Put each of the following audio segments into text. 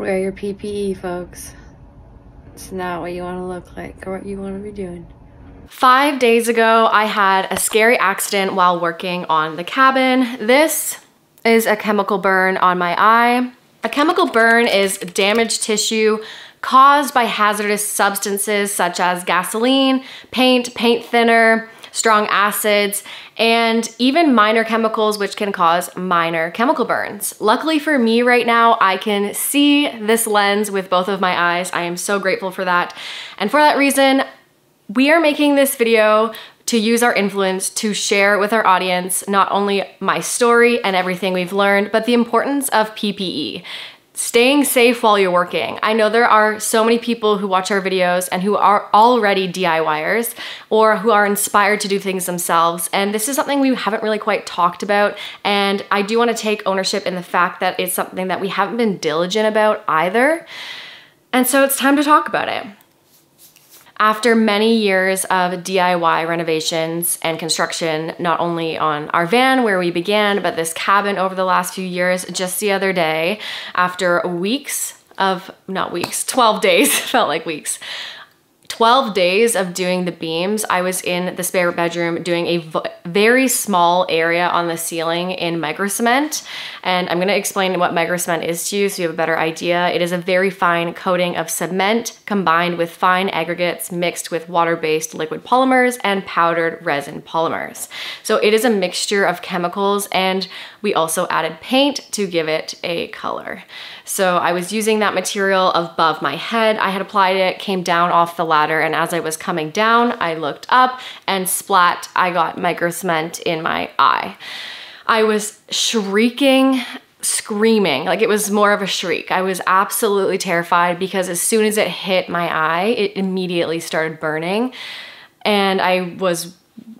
Wear your PPE, folks. It's not what you want to look like or what you want to be doing. Five days ago, I had a scary accident while working on the cabin. This is a chemical burn on my eye. A chemical burn is damaged tissue caused by hazardous substances such as gasoline, paint, paint thinner, strong acids, and even minor chemicals which can cause minor chemical burns. Luckily for me right now, I can see this lens with both of my eyes. I am so grateful for that. And for that reason, we are making this video to use our influence to share with our audience not only my story and everything we've learned, but the importance of PPE staying safe while you're working. I know there are so many people who watch our videos and who are already DIYers or who are inspired to do things themselves. And this is something we haven't really quite talked about. And I do want to take ownership in the fact that it's something that we haven't been diligent about either. And so it's time to talk about it. After many years of DIY renovations and construction, not only on our van where we began, but this cabin over the last few years, just the other day, after weeks of, not weeks, 12 days, felt like weeks, 12 days of doing the beams, I was in the spare bedroom doing a very small area on the ceiling in micro cement. And I'm gonna explain what micro cement is to you so you have a better idea. It is a very fine coating of cement combined with fine aggregates mixed with water-based liquid polymers and powdered resin polymers. So it is a mixture of chemicals and we also added paint to give it a color. So I was using that material above my head. I had applied it, came down off the ladder, and as I was coming down, I looked up and splat, I got micro cement in my eye. I was shrieking screaming. Like it was more of a shriek. I was absolutely terrified because as soon as it hit my eye it immediately started burning. And i was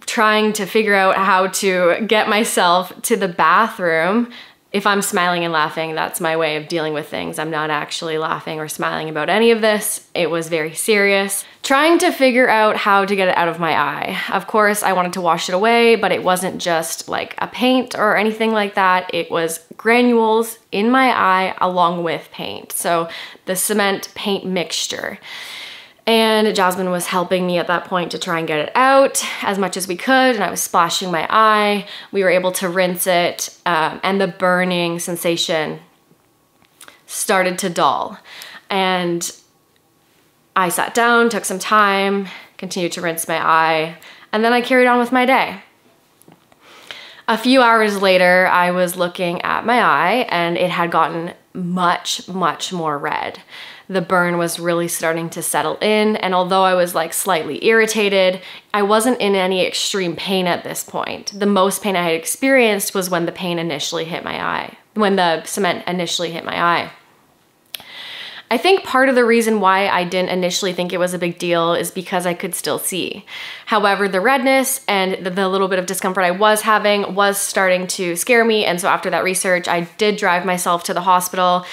trying to figure out how to get myself to the bathroom if I'm smiling and laughing, that's my way of dealing with things. I'm not actually laughing or smiling about any of this. It was very serious. Trying to figure out how to get it out of my eye. Of course, I wanted to wash it away, but it wasn't just like a paint or anything like that. It was granules in my eye along with paint. So the cement paint mixture. And Jasmine was helping me at that point to try and get it out as much as we could. And I was splashing my eye. We were able to rinse it um, and the burning sensation started to dull. And I sat down, took some time, continued to rinse my eye, and then I carried on with my day. A few hours later, I was looking at my eye and it had gotten much, much more red the burn was really starting to settle in. And although I was like slightly irritated, I wasn't in any extreme pain at this point. The most pain I had experienced was when the pain initially hit my eye, when the cement initially hit my eye. I think part of the reason why I didn't initially think it was a big deal is because I could still see. However, the redness and the, the, little bit of discomfort I was having was starting to scare me. And so after that research, I did drive myself to the hospital.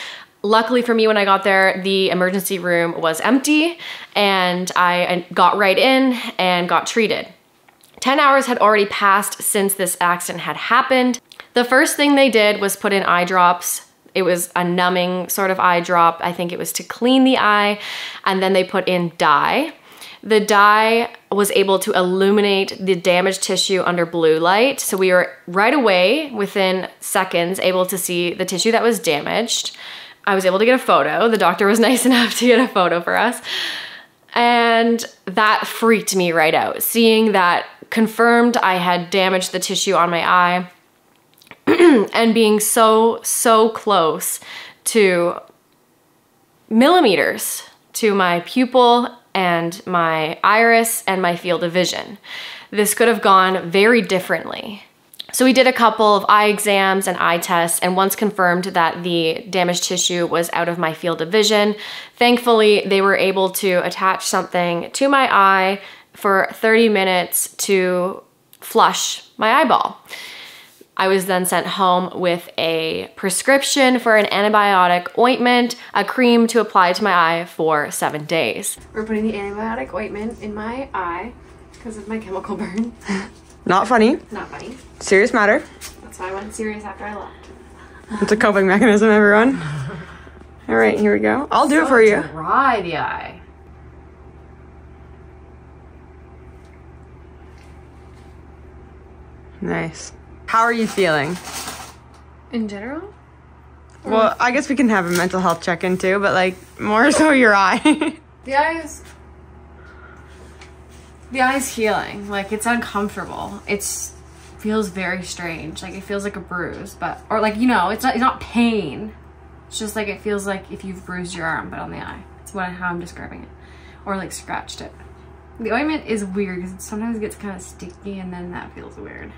Luckily for me, when I got there, the emergency room was empty and I got right in and got treated. 10 hours had already passed since this accident had happened. The first thing they did was put in eye drops. It was a numbing sort of eye drop. I think it was to clean the eye. And then they put in dye. The dye was able to illuminate the damaged tissue under blue light. So we were right away, within seconds, able to see the tissue that was damaged. I was able to get a photo. The doctor was nice enough to get a photo for us. And that freaked me right out. Seeing that confirmed I had damaged the tissue on my eye and being so, so close to millimeters to my pupil and my iris and my field of vision. This could have gone very differently. So we did a couple of eye exams and eye tests and once confirmed that the damaged tissue was out of my field of vision. Thankfully, they were able to attach something to my eye for 30 minutes to flush my eyeball. I was then sent home with a prescription for an antibiotic ointment, a cream to apply to my eye for seven days. We're putting the antibiotic ointment in my eye because of my chemical burn. Not funny. Not funny. Serious matter. That's why I went serious after I left. It's a coping mechanism, everyone. All right, here we go. I'll do it for you. Dry the eye. Nice. How are you feeling? In general? Well, I guess we can have a mental health check-in too, but like more so your eye. The eye's the eye's healing. Like it's uncomfortable. It's feels very strange. Like it feels like a bruise, but or like you know, it's not it's not pain. It's just like it feels like if you've bruised your arm, but on the eye. It's what how I'm describing it, or like scratched it. The ointment is weird because it sometimes gets kind of sticky, and then that feels weird.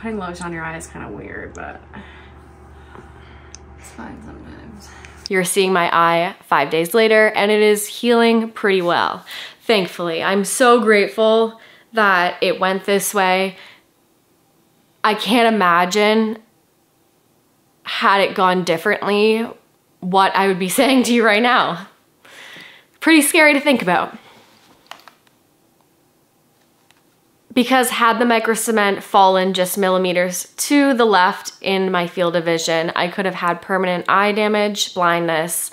Putting lotion on your eye is kind of weird, but it's fine sometimes. You're seeing my eye five days later and it is healing pretty well. Thankfully, I'm so grateful that it went this way. I can't imagine had it gone differently what I would be saying to you right now. Pretty scary to think about. Because had the microcement fallen just millimeters to the left in my field of vision, I could have had permanent eye damage, blindness,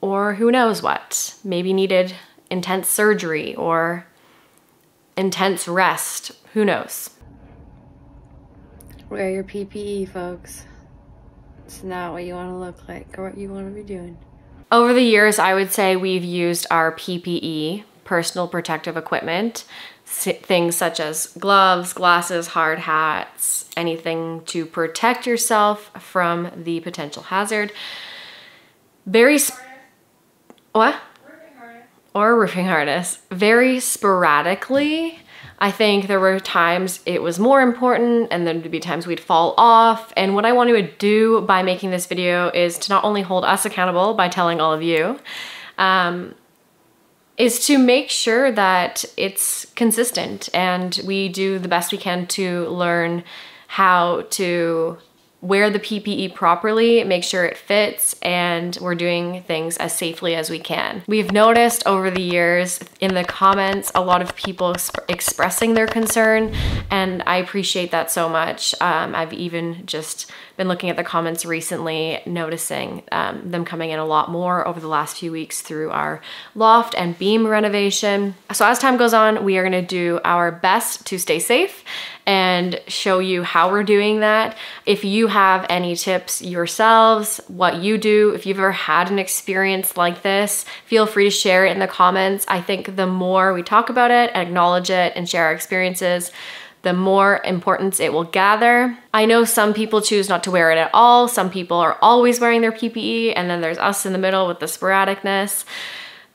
or who knows what. Maybe needed intense surgery or intense rest. Who knows? Wear your PPE, folks. It's not what you want to look like or what you want to be doing. Over the years, I would say we've used our PPE, personal protective equipment, things such as gloves, glasses, hard hats, anything to protect yourself from the potential hazard. Very, what? Or roofing harness. Very sporadically, I think there were times it was more important and then there'd be times we'd fall off. And what I want to do by making this video is to not only hold us accountable by telling all of you, um, is to make sure that it's consistent and we do the best we can to learn how to wear the PPE properly, make sure it fits, and we're doing things as safely as we can. We've noticed over the years in the comments a lot of people exp expressing their concern, and I appreciate that so much. Um, I've even just been looking at the comments recently, noticing um, them coming in a lot more over the last few weeks through our loft and beam renovation. So as time goes on, we are gonna do our best to stay safe and show you how we're doing that. If you have any tips yourselves, what you do, if you've ever had an experience like this, feel free to share it in the comments. I think the more we talk about it, acknowledge it, and share our experiences, the more importance it will gather. I know some people choose not to wear it at all. Some people are always wearing their PPE and then there's us in the middle with the sporadicness.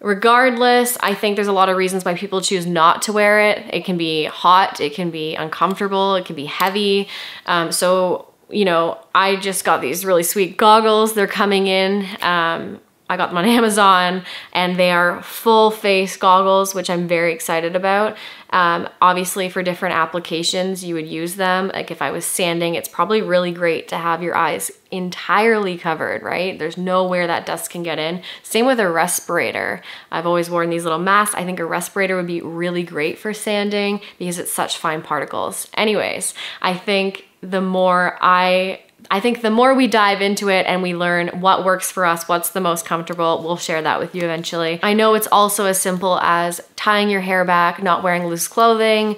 Regardless, I think there's a lot of reasons why people choose not to wear it. It can be hot, it can be uncomfortable, it can be heavy. Um, so, you know, I just got these really sweet goggles. They're coming in. Um, I got them on Amazon and they are full face goggles, which I'm very excited about. Um, obviously for different applications, you would use them. Like if I was sanding, it's probably really great to have your eyes entirely covered, right? There's nowhere that dust can get in. Same with a respirator. I've always worn these little masks. I think a respirator would be really great for sanding because it's such fine particles. Anyways, I think the more I I think the more we dive into it and we learn what works for us, what's the most comfortable, we'll share that with you eventually. I know it's also as simple as tying your hair back, not wearing loose clothing,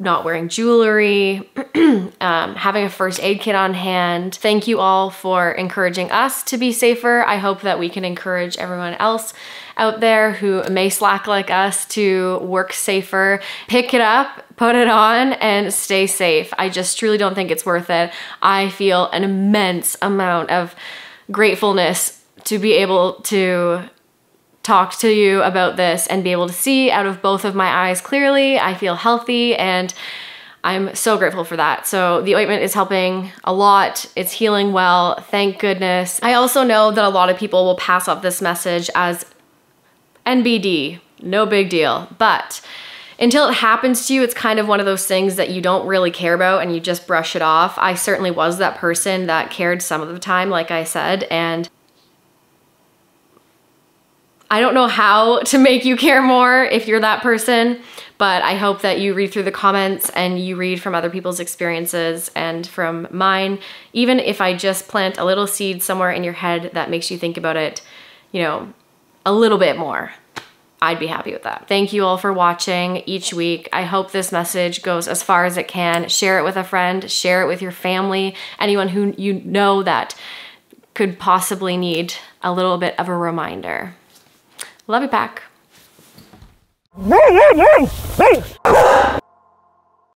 not wearing jewelry, um, having a first aid kit on hand. Thank you all for encouraging us to be safer. I hope that we can encourage everyone else out there who may slack like us to work safer. Pick it up, put it on, and stay safe. I just truly don't think it's worth it. I feel an immense amount of gratefulness to be able to talk to you about this and be able to see out of both of my eyes clearly. I feel healthy and I'm so grateful for that. So the ointment is helping a lot. It's healing well, thank goodness. I also know that a lot of people will pass off this message as NBD, no big deal. But until it happens to you, it's kind of one of those things that you don't really care about and you just brush it off. I certainly was that person that cared some of the time, like I said, and I don't know how to make you care more if you're that person, but I hope that you read through the comments and you read from other people's experiences and from mine. Even if I just plant a little seed somewhere in your head that makes you think about it, you know, a little bit more. I'd be happy with that. Thank you all for watching each week. I hope this message goes as far as it can. Share it with a friend, share it with your family, anyone who you know that could possibly need a little bit of a reminder. Love you, Pack.